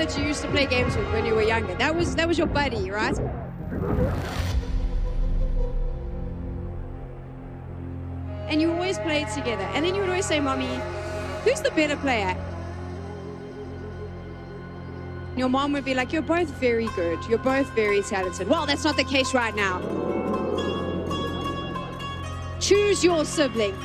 that you used to play games with when you were younger. That was that was your buddy, right? And you always played together. And then you would always say, Mommy, who's the better player? Your mom would be like, You're both very good. You're both very talented. Well, that's not the case right now. Choose your sibling.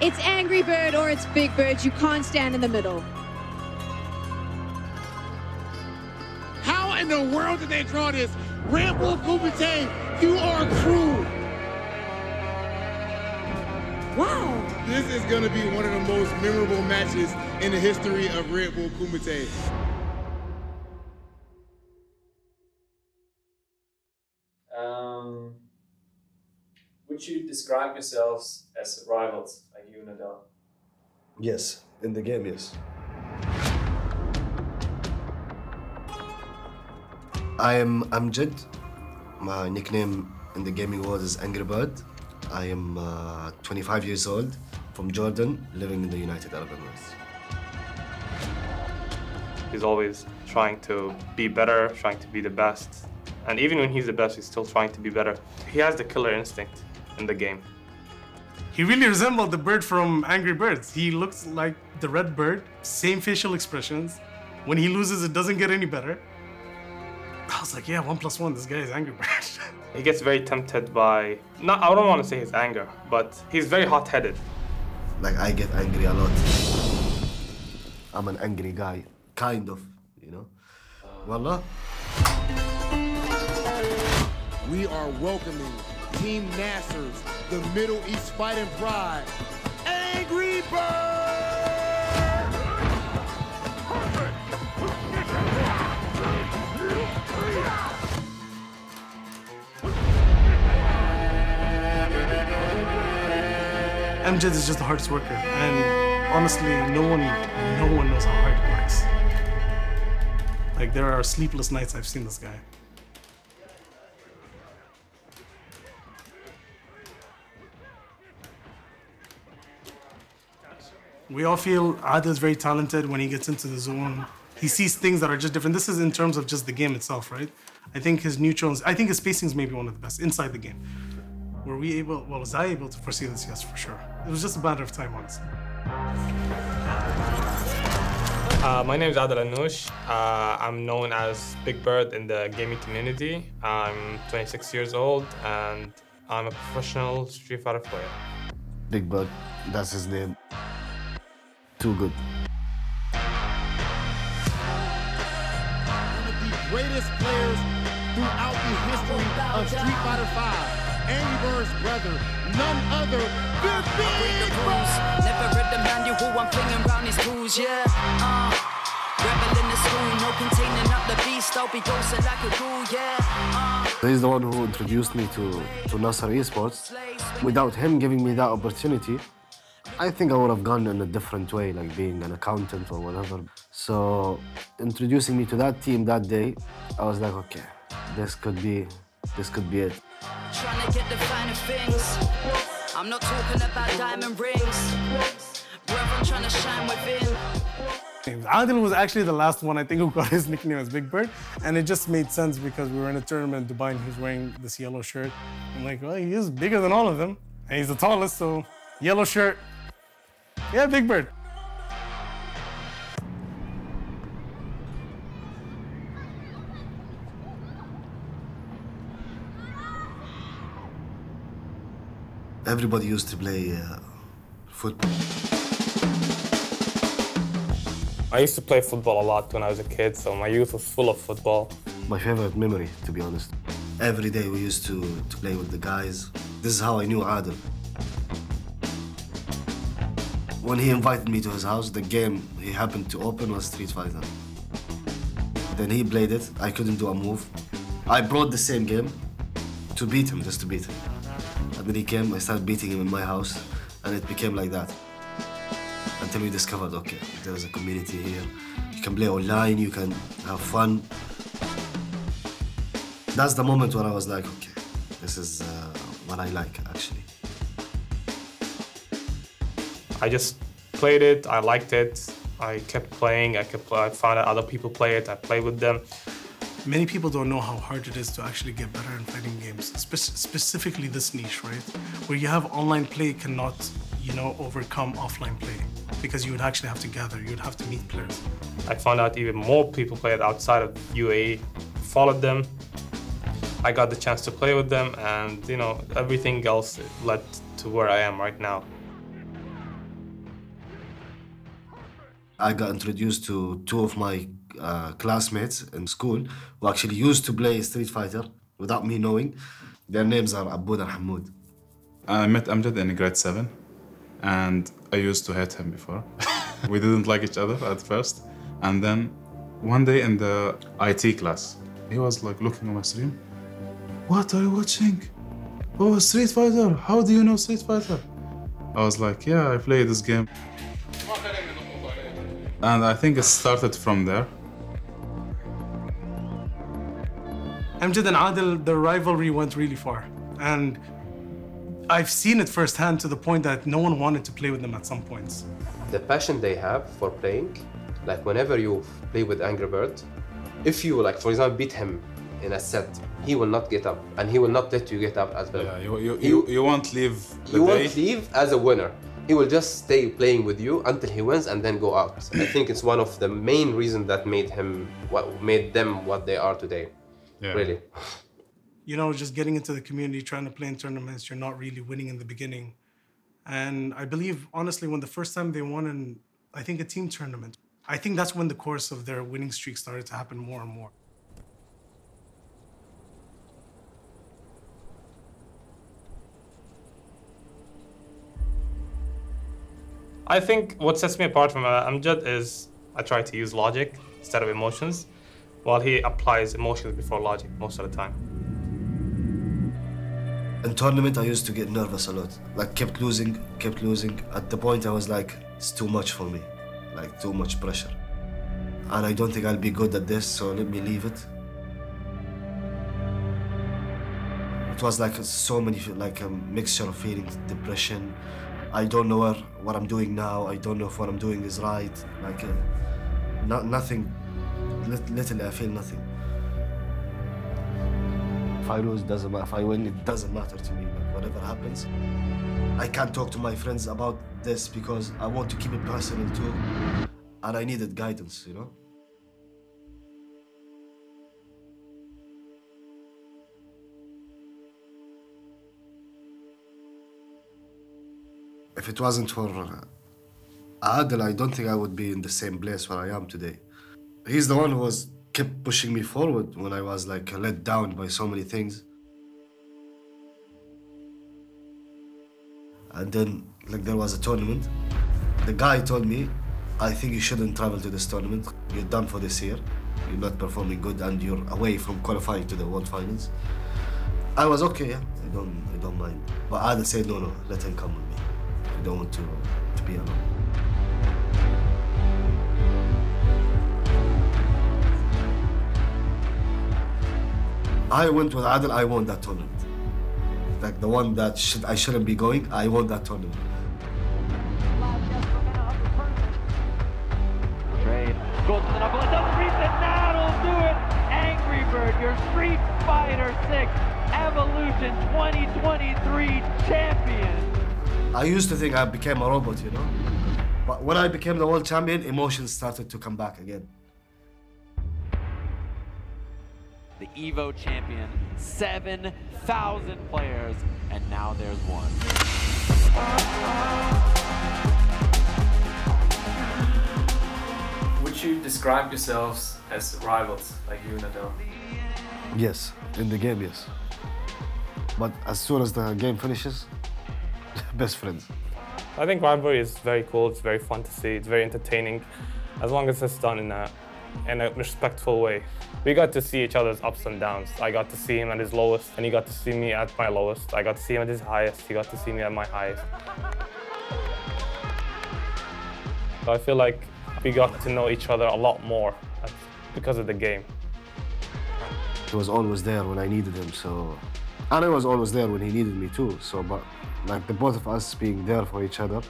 It's Angry Bird or it's Big Bird. You can't stand in the middle. In the world did they draw this? Red Bull Kumite, you are cruel. Wow. This is going to be one of the most memorable matches in the history of Red Bull Kumite. Um, would you describe yourselves as rivals, like you and Adel? Yes, in the game, yes. I am Amjad. My nickname in the gaming world is Angry Bird. I am uh, 25 years old, from Jordan, living in the United Arab Emirates. He's always trying to be better, trying to be the best. And even when he's the best, he's still trying to be better. He has the killer instinct in the game. He really resembled the bird from Angry Birds. He looks like the red bird, same facial expressions. When he loses, it doesn't get any better. I was like, yeah, one plus one, this guy is Angry Bird. He gets very tempted by, not, I don't want to say his anger, but he's very hot-headed. Like, I get angry a lot. I'm an angry guy, kind of, you know? Wallah. We are welcoming Team Nasr's, the Middle East Fighting Pride, Angry Bird! Amjad is just the hardest worker, and honestly, no one, no one knows how hard he works. Like there are sleepless nights I've seen this guy. We all feel Adil is very talented when he gets into the zone. He sees things that are just different. This is in terms of just the game itself, right? I think his neutrals, I think his spacing is maybe one of the best inside the game. Were we able, well, was I able to foresee this? Yes, for sure. It was just a matter of time, honestly. Uh, my name is Adel Anoush. Uh, I'm known as Big Bird in the gaming community. I'm 26 years old and I'm a professional Street Fighter player. Big Bird, that's his name. Too good. One of the greatest players throughout the history of Street Fighter 5. Amber's brother, none other than Big Never read the manual, who I'm flinging round yeah. Uh, rebel in the school, no containing up the beast, I'll be ghosting like a ghoul, yeah. Uh, He's the one who introduced me to, to Nasr Esports. Without him giving me that opportunity, I think I would have gone in a different way, like being an accountant or whatever. So introducing me to that team that day, I was like, okay, this could be, this could be it trying to get the finer things. I'm not talking about diamond rings. Brother, I'm trying to shine within. Adil was actually the last one I think who got his nickname as Big Bird, and it just made sense because we were in a tournament in Dubai and he was wearing this yellow shirt. I'm like, well, he is bigger than all of them, and he's the tallest, so yellow shirt. Yeah, Big Bird. Everybody used to play uh, football. I used to play football a lot when I was a kid, so my youth was full of football. My favorite memory, to be honest. Every day we used to, to play with the guys. This is how I knew Adil. When he invited me to his house, the game he happened to open was Street Fighter. Then he played it. I couldn't do a move. I brought the same game to beat him, just to beat him. And then he came, I started beating him in my house, and it became like that. Until we discovered, okay, there's a community here. You can play online, you can have fun. That's the moment when I was like, okay, this is uh, what I like, actually. I just played it, I liked it. I kept playing. I kept. I found out other people play it. I played with them. Many people don't know how hard it is to actually get better in fighting games, Spe- specifically this niche, right? Where you have online play cannot, you know, overcome offline play because you would actually have to gather, you would have to meet players. I found out even more people played outside of UAE. Followed them. I got the chance to play with them, and you know everything else led to where I am right now. I got introduced to two of my uh, classmates in school who actually used to play Street Fighter without me knowing. Their names are Aboud and Hamoud. I met Amjad in grade 7 and I used to hate him before. we didn't like each other at first. And then one day in the IT class, he was like looking at my stream. What are you watching? Oh, Street Fighter. How do you know Street Fighter? I was like, yeah, I play this game. And I think it started from there. Amjad and Adil, the rivalry went really far. And I've seen it firsthand to the point that no one wanted to play with them at some points. The passion they have for playing, like whenever you play with Angry Bird, if you, like, for example, beat him in a set, he will not get up and he will not let you get up as well. Yeah, you, you, you, you won't leave the you day. won't leave as a winner. He will just stay playing with you until he wins and then go out. I think it's one of the main reasons that made him what made them what they are today. Yeah. Really. You know, just getting into the community, trying to play in tournaments, you're not really winning in the beginning. And I believe, honestly, when the first time they won in, I think, a team tournament, I think that's when the course of their winning streak started to happen more and more. I think what sets me apart from uh, Amjad is I try to use logic instead of emotions, while he applies emotions before logic most of the time. In tournament, I used to get nervous a lot. Like, kept losing, kept losing. At the point, I was like, it's too much for me. Like, too much pressure. And I don't think I'll be good at this, so let me leave it. It was like so many, like a mixture of feelings, depression. I don't know where, what I'm doing now. I don't know if what I'm doing is right. Like, uh, not, nothing. Lit- Literally, I feel nothing. If I lose, doesn't matter. If I win, it doesn't matter to me. Like whatever happens, I can't talk to my friends about this because I want to keep it personal too, and I needed guidance. You know. If it wasn't for Adel, I don't think I would be in the same place where I am today. He's the one who was kept pushing me forward when I was like let down by so many things. And then like there was a tournament. The guy told me, I think you shouldn't travel to this tournament. You're done for this year. You're not performing good and you're away from qualifying to the world finals. I was okay, yeah. I don't I don't mind. But Adel said no no, let him come with me. I don't want to to be alone. I went with Adel, I won that tournament. Like the one that should, I shouldn't be going, I won that tournament. Trade goes to the knuckle. It doesn't reach. That'll do it. Angry Bird, your Street Fighter 6 Evolution 2023 champion. I used to think I became a robot, you know? But when I became the world champion, emotions started to come back again. The Evo champion, 7,000 players, and now there's one. Would you describe yourselves as rivals, like you and Adel? Yes, in the game, yes. But as soon as the game finishes, best friends. I think rivalry is very cool. It's very fun to see. It's very entertaining, as long as it's done in a in a respectful way. We got to see each other's ups and downs. I got to see him at his lowest, and he got to see me at my lowest. I got to see him at his highest. He got to see me at my highest. I feel like we got to know each other a lot more because of the game. He was always there when I needed him, so. And I was always there when he needed me too, so, but like the both of us being there for each other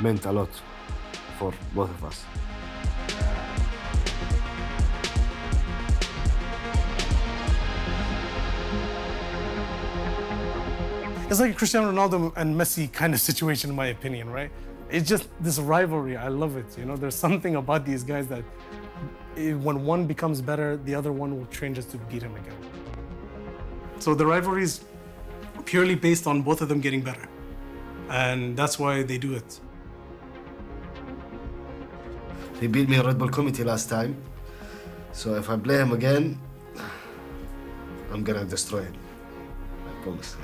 meant a lot for both of us. It's like a Cristiano Ronaldo and Messi kind of situation, in my opinion, right? It's just this rivalry. I love it. You know, there's something about these guys that when one becomes better, the other one will train just to beat him again. So the rivalry is purely based on both of them getting better. And that's why they do it. He beat me in Red Bull Kumite last time. So if I play him again, I'm gonna destroy him. I promise.